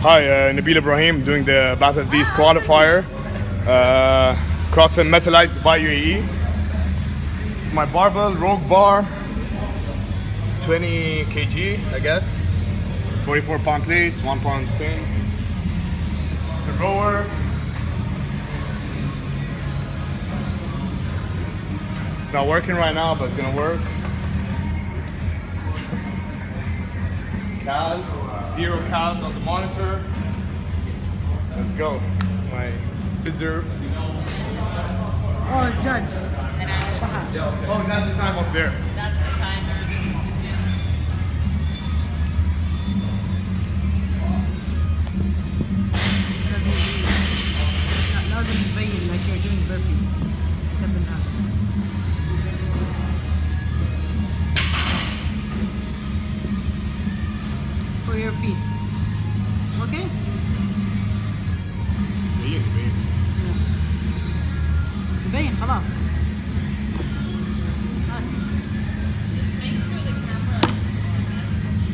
Hi, uh, Nabil Ibrahim doing the Battle of the East qualifier. Uh, CrossFit metalized by UAE. It's my barbell, Rogue Bar, 20 kg, I guess. 44 pound plates, 1 pound 10. The rower. It's not working right now, but it's gonna work. Cal, zero cals on the monitor. Let's go. My scissor. Oh, judge. Oh, that's the time up there. off.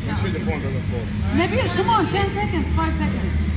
Make sure the. Maybe, come on, 10 seconds, 5 seconds.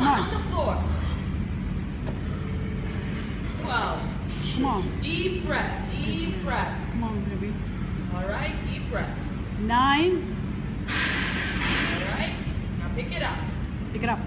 Come, on, the floor. Twelve. Come on. Deep breath. Deep breath. Come on, baby. All right. Deep breath. Nine. All right. Now pick it up. Pick it up.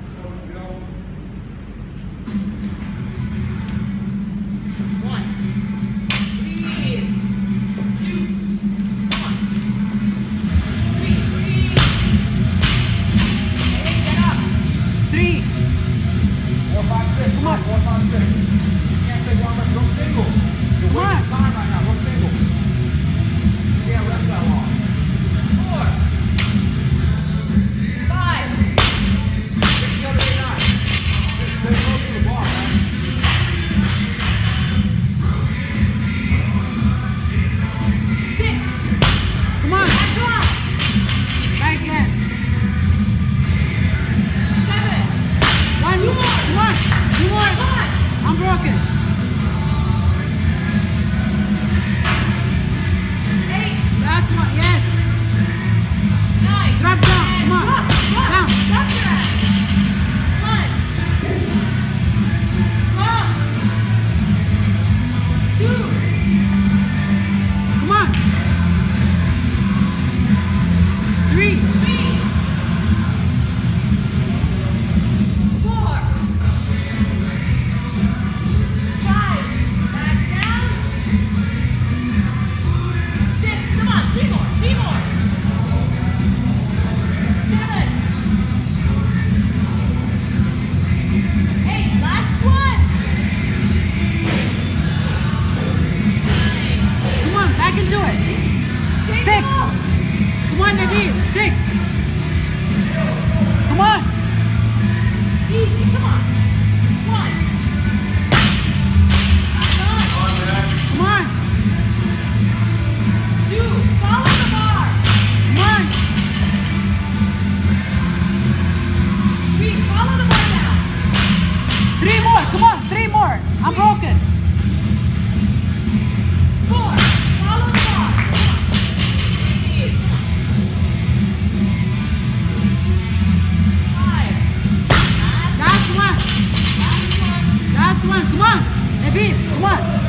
Come on. Nabil, come on.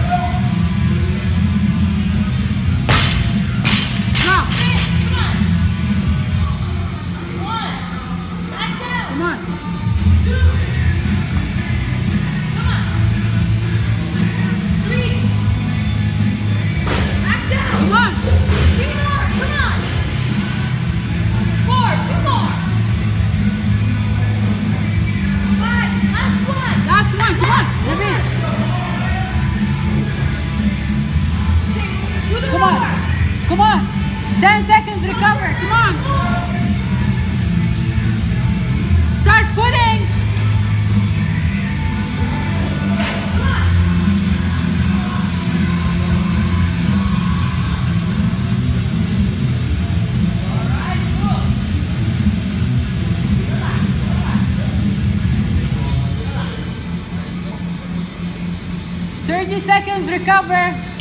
Recover.